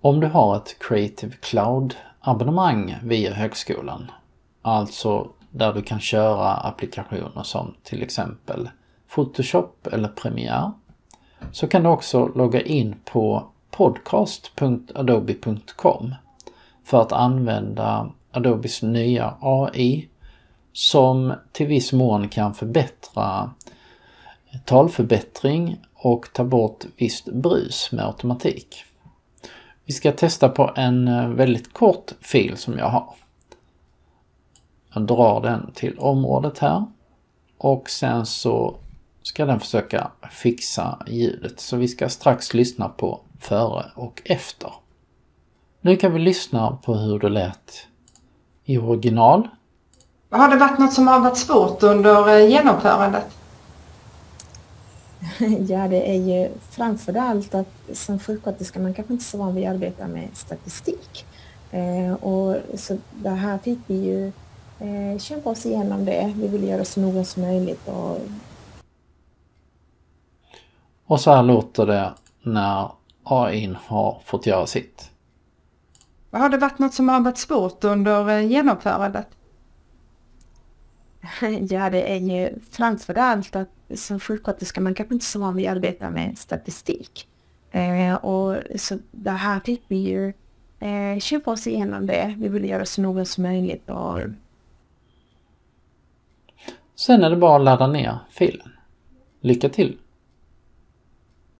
Om du har ett Creative Cloud-abonnemang via högskolan, alltså där du kan köra applikationer som till exempel Photoshop eller Premiere, så kan du också logga in på podcast.adobe.com för att använda Adobes nya AI som till viss mån kan förbättra talförbättring och ta bort visst brus med automatik. Vi ska testa på en eh, väldigt kort fil som jag har. Jag drar den till området här och sen så ska den försöka fixa ljudet. Så vi ska strax lyssna på före och efter. Nu kan vi lyssna på hur det lät i original. Har det varit något som har varit svårt under eh, genomförandet? Ja, det är ju framför allt att som sjuksköterska man kanske inte är så van vid att arbeta med statistik. Eh, och så det här fick vi ju eh, kämpa oss igenom det. Vi ville göra så noga som möjligt. Och... och så här låter det när AI har fått göra sitt. Har det varit något som har varit svårt under eh, genomförandet? Ja, det är ju framför allt att som sjuksköterska man kanske inte så van vid att arbeta med statistik. Eh, och så det här fick vi ju eh, köpa oss igenom det. Vi ville göra så noga som möjligt. Och... Sen är det bara att ladda ner filen. Lycka till!